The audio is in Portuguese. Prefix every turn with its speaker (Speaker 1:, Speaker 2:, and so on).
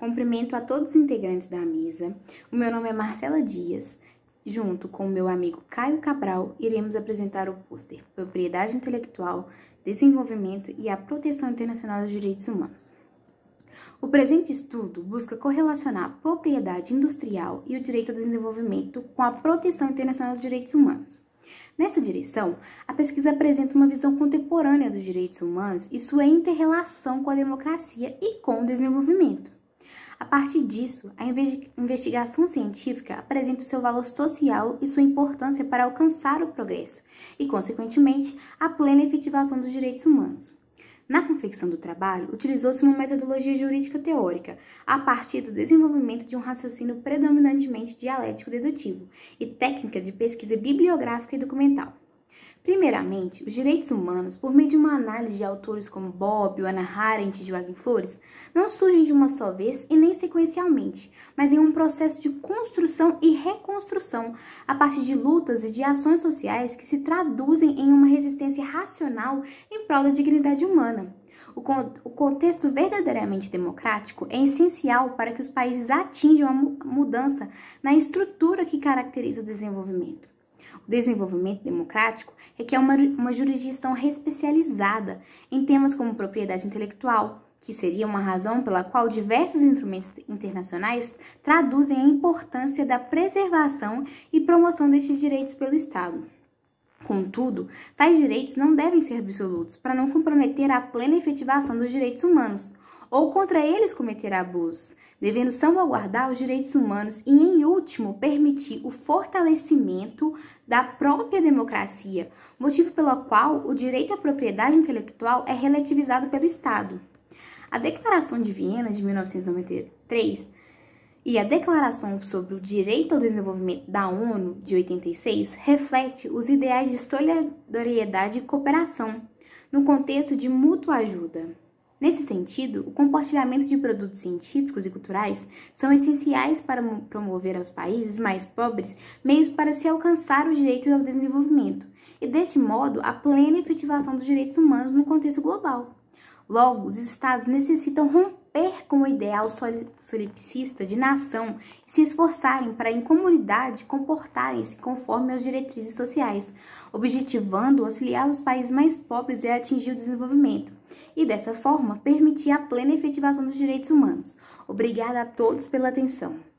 Speaker 1: Cumprimento a todos os integrantes da mesa. O meu nome é Marcela Dias. Junto com o meu amigo Caio Cabral, iremos apresentar o pôster Propriedade Intelectual, Desenvolvimento e a Proteção Internacional dos Direitos Humanos. O presente estudo busca correlacionar a propriedade industrial e o direito ao desenvolvimento com a proteção internacional dos direitos humanos. Nessa direção, a pesquisa apresenta uma visão contemporânea dos direitos humanos e sua interrelação com a democracia e com o desenvolvimento. A partir disso, a investigação científica apresenta o seu valor social e sua importância para alcançar o progresso e, consequentemente, a plena efetivação dos direitos humanos. Na confecção do trabalho, utilizou-se uma metodologia jurídica teórica, a partir do desenvolvimento de um raciocínio predominantemente dialético-dedutivo e técnica de pesquisa bibliográfica e documental. Primeiramente, os direitos humanos, por meio de uma análise de autores como Bob, Ana Arendt e Joaquim Flores, não surgem de uma só vez e nem sequencialmente, mas em um processo de construção e reconstrução a partir de lutas e de ações sociais que se traduzem em uma resistência racional em prol da dignidade humana. O, contexto verdadeiramente democrático é essencial para que os países atinjam a mudança na estrutura que caracteriza o desenvolvimento. O desenvolvimento democrático requer uma, uma jurisdição especializada em temas como propriedade intelectual, que seria uma razão pela qual diversos instrumentos internacionais traduzem a importância da preservação e promoção destes direitos pelo Estado. Contudo, tais direitos não devem ser absolutos para não comprometer a plena efetivação dos direitos humanos, ou contra eles cometer abusos, devendo salvaguardar os direitos humanos e, em último, permitir o fortalecimento da própria democracia, motivo pelo qual o direito à propriedade intelectual é relativizado pelo Estado. A Declaração de Viena de 1993 e a Declaração sobre o Direito ao Desenvolvimento da ONU de 86 reflete os ideais de solidariedade e cooperação no contexto de mútua ajuda. Nesse sentido, o compartilhamento de produtos científicos e culturais são essenciais para promover aos países mais pobres meios para se alcançar os direitos ao desenvolvimento e, deste modo, a plena efetivação dos direitos humanos no contexto global. Logo, os Estados necessitam romper com o ideal solipsista de nação e se esforçarem para, em comunidade, comportarem-se conforme as diretrizes sociais, objetivando auxiliar os países mais pobres a atingir o desenvolvimento e, dessa forma, permitir a plena efetivação dos direitos humanos. Obrigada a todos pela atenção.